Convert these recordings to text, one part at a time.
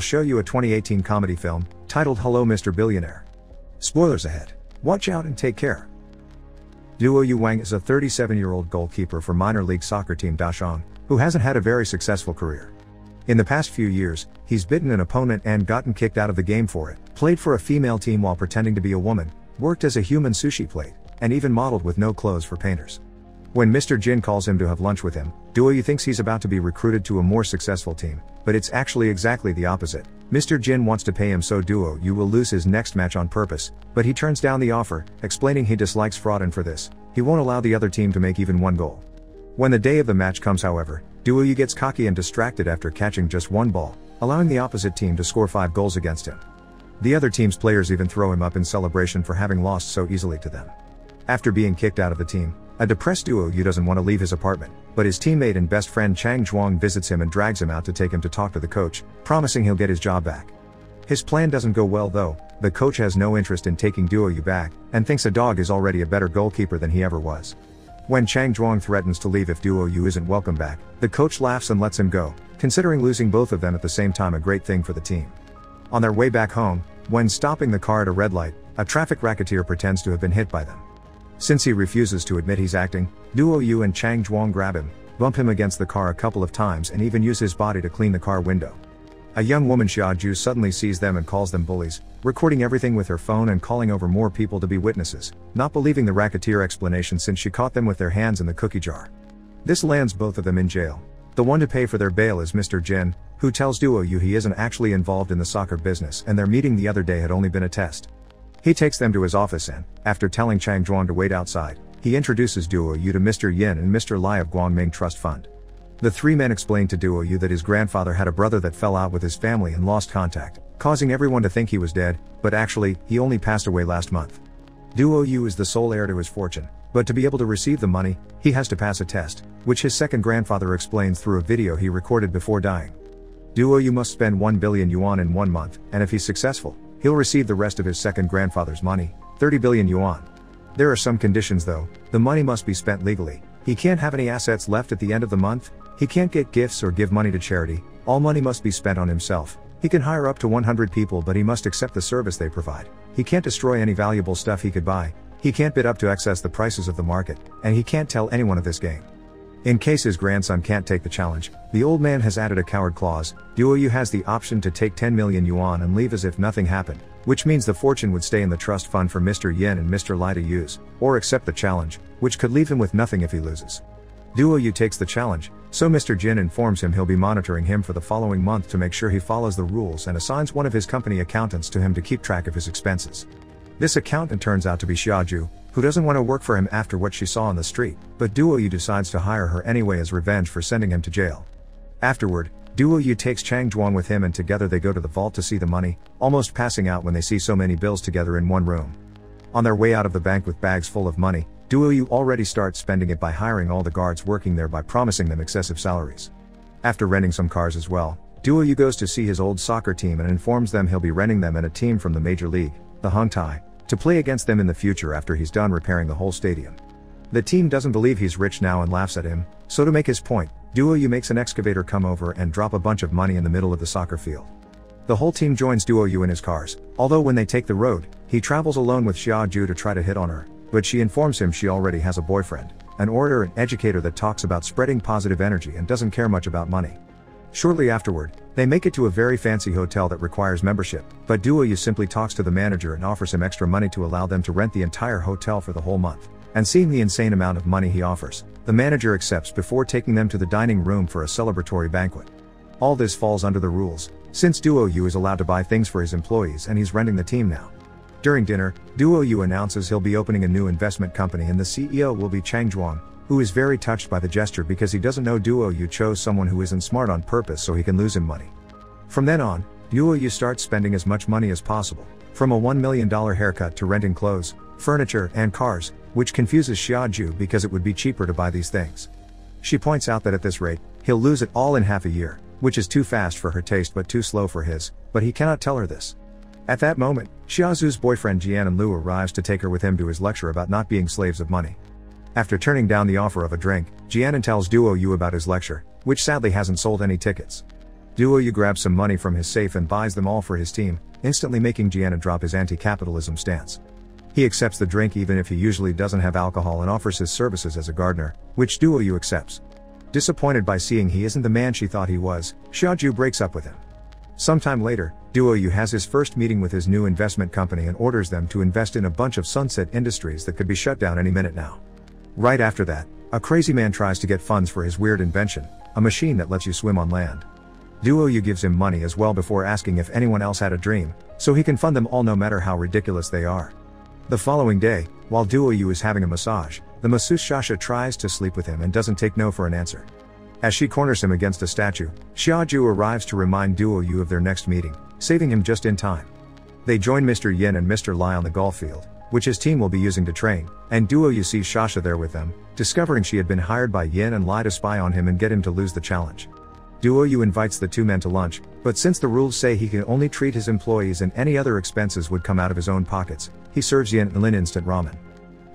will show you a 2018 comedy film, titled Hello Mr. Billionaire. Spoilers ahead. Watch out and take care. Duo Yu Wang is a 37 year old goalkeeper for minor league soccer team Dashong, who hasn't had a very successful career. In the past few years, he's bitten an opponent and gotten kicked out of the game for it, played for a female team while pretending to be a woman, worked as a human sushi plate, and even modeled with no clothes for painters. When Mr. Jin calls him to have lunch with him, Duo Yu thinks he's about to be recruited to a more successful team, but it's actually exactly the opposite. Mr. Jin wants to pay him so Duo Yu will lose his next match on purpose, but he turns down the offer, explaining he dislikes fraud and for this, he won't allow the other team to make even one goal. When the day of the match comes however, Duo Yu gets cocky and distracted after catching just one ball, allowing the opposite team to score 5 goals against him. The other team's players even throw him up in celebration for having lost so easily to them. After being kicked out of the team, a depressed Duo Yu doesn't want to leave his apartment, but his teammate and best friend Chang Zhuang visits him and drags him out to take him to talk to the coach, promising he'll get his job back. His plan doesn't go well though, the coach has no interest in taking Duo Yu back, and thinks a dog is already a better goalkeeper than he ever was. When Chang Zhuang threatens to leave if Duo Yu isn't welcome back, the coach laughs and lets him go, considering losing both of them at the same time a great thing for the team. On their way back home, when stopping the car at a red light, a traffic racketeer pretends to have been hit by them. Since he refuses to admit he's acting, Duo Yu and Chang Zhuang grab him, bump him against the car a couple of times and even use his body to clean the car window. A young woman Xia Ju suddenly sees them and calls them bullies, recording everything with her phone and calling over more people to be witnesses, not believing the racketeer explanation since she caught them with their hands in the cookie jar. This lands both of them in jail. The one to pay for their bail is Mr. Jin, who tells Duo Yu he isn't actually involved in the soccer business and their meeting the other day had only been a test. He takes them to his office and, after telling Chang Zhuang to wait outside, he introduces Duo Yu to Mr. Yin and Mr. Lai of Guangming Trust Fund. The three men explain to Duo Yu that his grandfather had a brother that fell out with his family and lost contact, causing everyone to think he was dead, but actually, he only passed away last month. Duo Yu is the sole heir to his fortune, but to be able to receive the money, he has to pass a test, which his second grandfather explains through a video he recorded before dying. Duo Yu must spend 1 billion yuan in one month, and if he's successful, He'll receive the rest of his second grandfather's money, 30 billion yuan. There are some conditions though, the money must be spent legally. He can't have any assets left at the end of the month, he can't get gifts or give money to charity, all money must be spent on himself. He can hire up to 100 people but he must accept the service they provide. He can't destroy any valuable stuff he could buy, he can't bid up to excess the prices of the market, and he can't tell anyone of this game. In case his grandson can't take the challenge, the old man has added a coward clause, Duo Yu has the option to take 10 million yuan and leave as if nothing happened, which means the fortune would stay in the trust fund for Mr. Yin and Mr. Lai to use, or accept the challenge, which could leave him with nothing if he loses. Duo Yu takes the challenge, so Mr. Jin informs him he'll be monitoring him for the following month to make sure he follows the rules and assigns one of his company accountants to him to keep track of his expenses. This accountant turns out to be Xiaju, who doesn't want to work for him after what she saw on the street, but Duo Yu decides to hire her anyway as revenge for sending him to jail. Afterward, Duo Yu takes Chang Zhuang with him and together they go to the vault to see the money, almost passing out when they see so many bills together in one room. On their way out of the bank with bags full of money, Duo Yu already starts spending it by hiring all the guards working there by promising them excessive salaries. After renting some cars as well, Duo Yu goes to see his old soccer team and informs them he'll be renting them and a team from the major league, the Hung Tai, to play against them in the future after he's done repairing the whole stadium. The team doesn't believe he's rich now and laughs at him, so to make his point, Duo Yu makes an excavator come over and drop a bunch of money in the middle of the soccer field. The whole team joins Duo Yu in his cars, although when they take the road, he travels alone with Xia Ju to try to hit on her, but she informs him she already has a boyfriend, an orator and educator that talks about spreading positive energy and doesn't care much about money. Shortly afterward, they make it to a very fancy hotel that requires membership, but Duo Yu simply talks to the manager and offers him extra money to allow them to rent the entire hotel for the whole month. And seeing the insane amount of money he offers, the manager accepts before taking them to the dining room for a celebratory banquet. All this falls under the rules, since Duo Yu is allowed to buy things for his employees and he's renting the team now. During dinner, Duo Yu announces he'll be opening a new investment company and the CEO will be Chang Zhuang, who is very touched by the gesture because he doesn't know Duo Yu chose someone who isn't smart on purpose so he can lose him money. From then on, Duo Yu starts spending as much money as possible, from a $1 million haircut to renting clothes, furniture, and cars, which confuses Xiaju because it would be cheaper to buy these things. She points out that at this rate, he'll lose it all in half a year, which is too fast for her taste but too slow for his, but he cannot tell her this. At that moment, Xiaozu's boyfriend Jian and Lu arrives to take her with him to his lecture about not being slaves of money. After turning down the offer of a drink, Jianan tells Duo Yu about his lecture, which sadly hasn't sold any tickets. Duo Yu grabs some money from his safe and buys them all for his team, instantly making Jianan drop his anti-capitalism stance. He accepts the drink even if he usually doesn't have alcohol and offers his services as a gardener, which Duo Yu accepts. Disappointed by seeing he isn't the man she thought he was, Xiaoju breaks up with him. Sometime later, Duo Yu has his first meeting with his new investment company and orders them to invest in a bunch of sunset industries that could be shut down any minute now. Right after that, a crazy man tries to get funds for his weird invention, a machine that lets you swim on land. Duo Yu gives him money as well before asking if anyone else had a dream, so he can fund them all no matter how ridiculous they are. The following day, while Duo Yu is having a massage, the masseuse Shasha tries to sleep with him and doesn't take no for an answer. As she corners him against a statue, Xiaoju arrives to remind Duo Yu of their next meeting, saving him just in time. They join Mr. Yin and Mr. Lai on the golf field, which his team will be using to train, and Duo Yu sees Shasha there with them, discovering she had been hired by Yin and Lai to spy on him and get him to lose the challenge. Duo Yu invites the two men to lunch, but since the rules say he can only treat his employees and any other expenses would come out of his own pockets, he serves Yin and Lin instant ramen.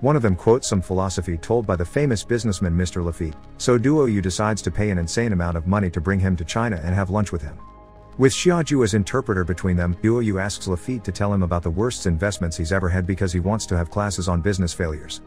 One of them quotes some philosophy told by the famous businessman Mr. Lafitte, so Duo Yu decides to pay an insane amount of money to bring him to China and have lunch with him. With Xiaoju as interpreter between them, Duo Yu asks Lafitte to tell him about the worst investments he's ever had because he wants to have classes on business failures.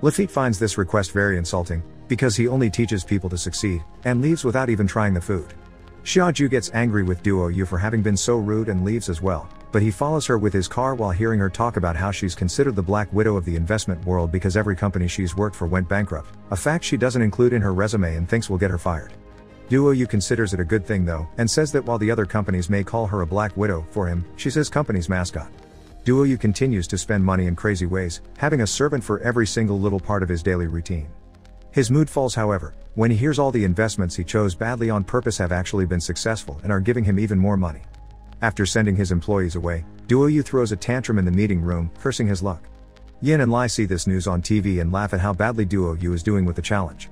Lafitte finds this request very insulting, because he only teaches people to succeed, and leaves without even trying the food. Xiaoju gets angry with Duo Yu for having been so rude and leaves as well, but he follows her with his car while hearing her talk about how she's considered the black widow of the investment world because every company she's worked for went bankrupt, a fact she doesn't include in her resume and thinks will get her fired. Duo Yu considers it a good thing though, and says that while the other companies may call her a black widow, for him, she's his company's mascot. Duo Yu continues to spend money in crazy ways, having a servant for every single little part of his daily routine. His mood falls however, when he hears all the investments he chose badly on purpose have actually been successful and are giving him even more money. After sending his employees away, Duo Yu throws a tantrum in the meeting room, cursing his luck. Yin and Lai see this news on TV and laugh at how badly Duo Yu is doing with the challenge.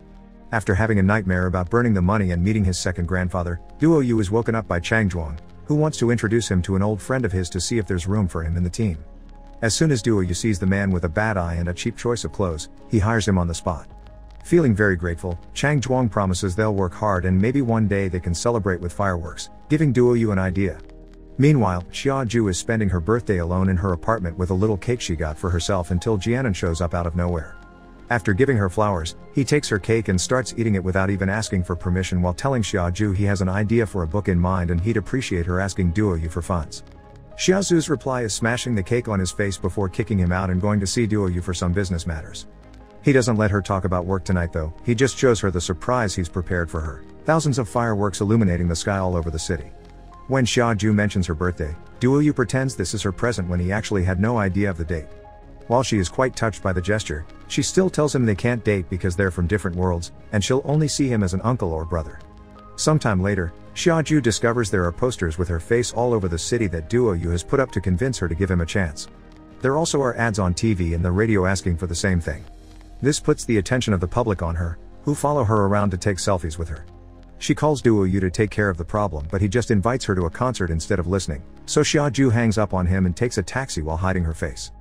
After having a nightmare about burning the money and meeting his second grandfather, Duo Yu is woken up by Chang Zhuang, who wants to introduce him to an old friend of his to see if there's room for him in the team. As soon as Duo Yu sees the man with a bad eye and a cheap choice of clothes, he hires him on the spot. Feeling very grateful, Chang Zhuang promises they'll work hard and maybe one day they can celebrate with fireworks, giving Duo Yu an idea. Meanwhile, Xia Ju is spending her birthday alone in her apartment with a little cake she got for herself until Jianan shows up out of nowhere. After giving her flowers, he takes her cake and starts eating it without even asking for permission while telling Xia Ju he has an idea for a book in mind and he'd appreciate her asking Duo Yu for funds. Xiaozu's reply is smashing the cake on his face before kicking him out and going to see Duo Yu for some business matters. He doesn't let her talk about work tonight though, he just shows her the surprise he's prepared for her. Thousands of fireworks illuminating the sky all over the city. When Xia Ju mentions her birthday, Duo Yu pretends this is her present when he actually had no idea of the date. While she is quite touched by the gesture, she still tells him they can't date because they're from different worlds, and she'll only see him as an uncle or brother. Sometime later, Xiaoju discovers there are posters with her face all over the city that Duo Yu has put up to convince her to give him a chance. There also are ads on TV and the radio asking for the same thing. This puts the attention of the public on her, who follow her around to take selfies with her. She calls Duo Yu to take care of the problem but he just invites her to a concert instead of listening, so Xiaoju hangs up on him and takes a taxi while hiding her face.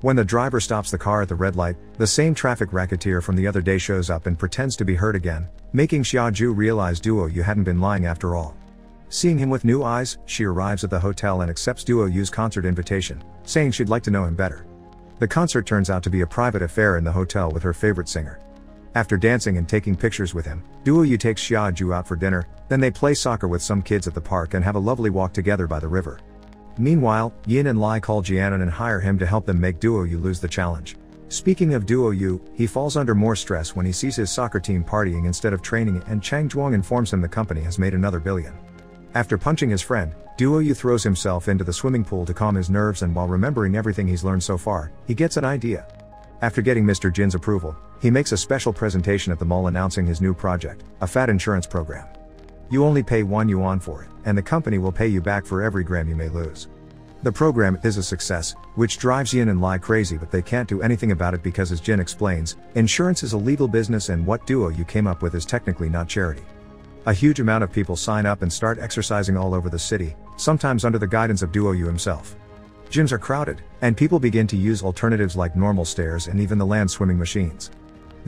When the driver stops the car at the red light, the same traffic racketeer from the other day shows up and pretends to be hurt again, making Xiaoju realize Duo Yu hadn't been lying after all. Seeing him with new eyes, she arrives at the hotel and accepts Duo Yu's concert invitation, saying she'd like to know him better. The concert turns out to be a private affair in the hotel with her favorite singer. After dancing and taking pictures with him, Duo Yu takes Xiaoju out for dinner, then they play soccer with some kids at the park and have a lovely walk together by the river. Meanwhile, Yin and Lai call Jianan and hire him to help them make Duo Yu lose the challenge. Speaking of Duo Yu, he falls under more stress when he sees his soccer team partying instead of training and Chang Zhuang informs him the company has made another billion. After punching his friend, Duo Yu throws himself into the swimming pool to calm his nerves and while remembering everything he's learned so far, he gets an idea. After getting Mr. Jin's approval, he makes a special presentation at the mall announcing his new project, a fat insurance program. You only pay 1 yuan for it, and the company will pay you back for every gram you may lose. The program is a success, which drives Yin and Lai crazy but they can't do anything about it because as Jin explains, insurance is a legal business and what Duo Yu came up with is technically not charity. A huge amount of people sign up and start exercising all over the city, sometimes under the guidance of Duo Yu himself. Gyms are crowded, and people begin to use alternatives like normal stairs and even the land swimming machines.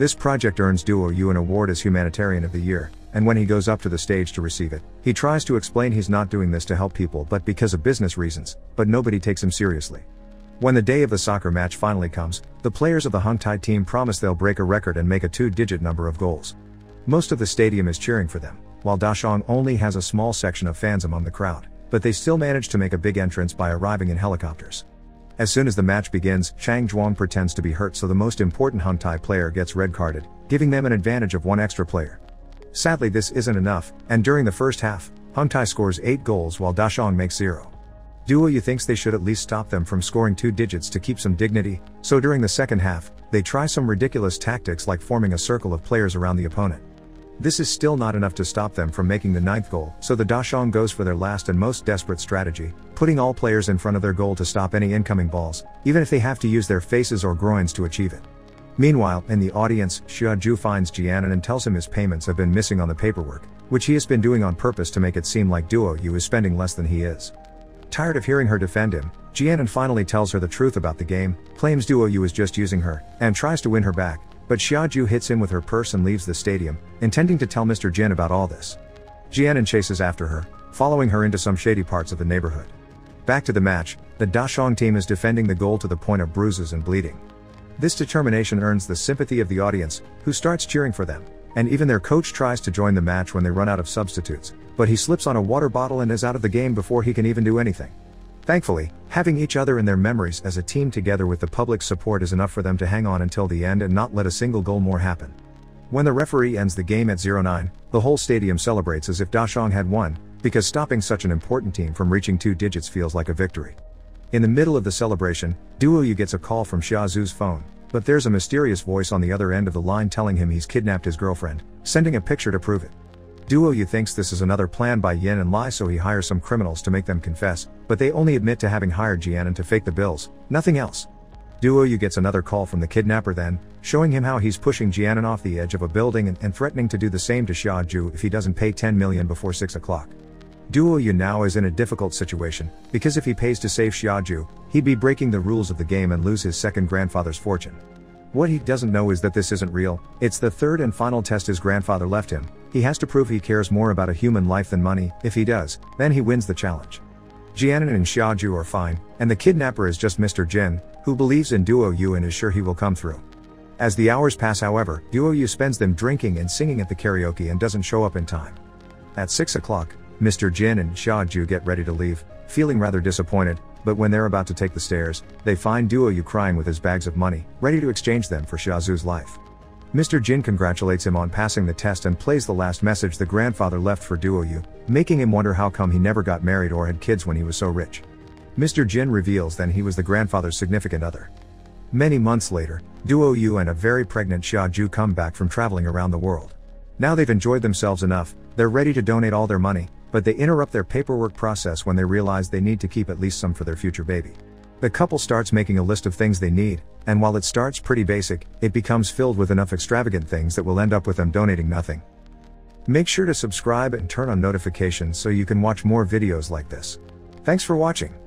This project earns Duo Yu an award as Humanitarian of the Year, and when he goes up to the stage to receive it, he tries to explain he's not doing this to help people but because of business reasons, but nobody takes him seriously. When the day of the soccer match finally comes, the players of the Hung Tai team promise they'll break a record and make a two-digit number of goals. Most of the stadium is cheering for them, while Dashong only has a small section of fans among the crowd, but they still manage to make a big entrance by arriving in helicopters. As soon as the match begins, Chang Zhuang pretends to be hurt so the most important Hung Tai player gets red carded, giving them an advantage of one extra player. Sadly this isn't enough, and during the first half, Hung Tai scores 8 goals while Dashong makes 0. Duo Yu thinks they should at least stop them from scoring two digits to keep some dignity, so during the second half, they try some ridiculous tactics like forming a circle of players around the opponent. This is still not enough to stop them from making the ninth goal, so the Dashong goes for their last and most desperate strategy, putting all players in front of their goal to stop any incoming balls, even if they have to use their faces or groins to achieve it. Meanwhile, in the audience, Xiaoju finds Jianan and tells him his payments have been missing on the paperwork, which he has been doing on purpose to make it seem like Duo Yu is spending less than he is. Tired of hearing her defend him, Jianan finally tells her the truth about the game, claims Duo Yu is just using her, and tries to win her back, but Xiaoju hits him with her purse and leaves the stadium, intending to tell Mr. Jin about all this. Jianan chases after her, following her into some shady parts of the neighborhood. Back to the match, the Dashong team is defending the goal to the point of bruises and bleeding. This determination earns the sympathy of the audience, who starts cheering for them, and even their coach tries to join the match when they run out of substitutes, but he slips on a water bottle and is out of the game before he can even do anything. Thankfully, having each other in their memories as a team together with the public support is enough for them to hang on until the end and not let a single goal more happen. When the referee ends the game at 0-9, the whole stadium celebrates as if Dashong had won, because stopping such an important team from reaching two digits feels like a victory. In the middle of the celebration, Duo Yu gets a call from Xiazhu's phone, but there's a mysterious voice on the other end of the line telling him he's kidnapped his girlfriend, sending a picture to prove it. Duo Yu thinks this is another plan by Yin and Lai so he hires some criminals to make them confess, but they only admit to having hired Jianan to fake the bills, nothing else. Duo Yu gets another call from the kidnapper then, showing him how he's pushing Jianan off the edge of a building and, and threatening to do the same to Xiaoju if he doesn't pay 10 million before 6 o'clock. Duo Yu now is in a difficult situation, because if he pays to save Xiaoju, he'd be breaking the rules of the game and lose his second grandfather's fortune. What he doesn't know is that this isn't real, it's the third and final test his grandfather left him, he has to prove he cares more about a human life than money, if he does, then he wins the challenge. Jianan and Xiaoju are fine, and the kidnapper is just Mr. Jin, who believes in Duo Yu and is sure he will come through. As the hours pass however, Duo Yu spends them drinking and singing at the karaoke and doesn't show up in time. At 6 o'clock, Mr. Jin and Xiaoju get ready to leave, feeling rather disappointed, but when they're about to take the stairs, they find Duo Yu crying with his bags of money, ready to exchange them for Xiaozu's life. Mr. Jin congratulates him on passing the test and plays the last message the grandfather left for Duo Yu, making him wonder how come he never got married or had kids when he was so rich. Mr. Jin reveals then he was the grandfather's significant other. Many months later, Duo Yu and a very pregnant Xia Ju come back from traveling around the world. Now they've enjoyed themselves enough, they're ready to donate all their money, but they interrupt their paperwork process when they realize they need to keep at least some for their future baby. The couple starts making a list of things they need, and while it starts pretty basic, it becomes filled with enough extravagant things that will end up with them donating nothing. Make sure to subscribe and turn on notifications so you can watch more videos like this. Thanks for watching.